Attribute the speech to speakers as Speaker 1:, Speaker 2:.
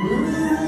Speaker 1: Música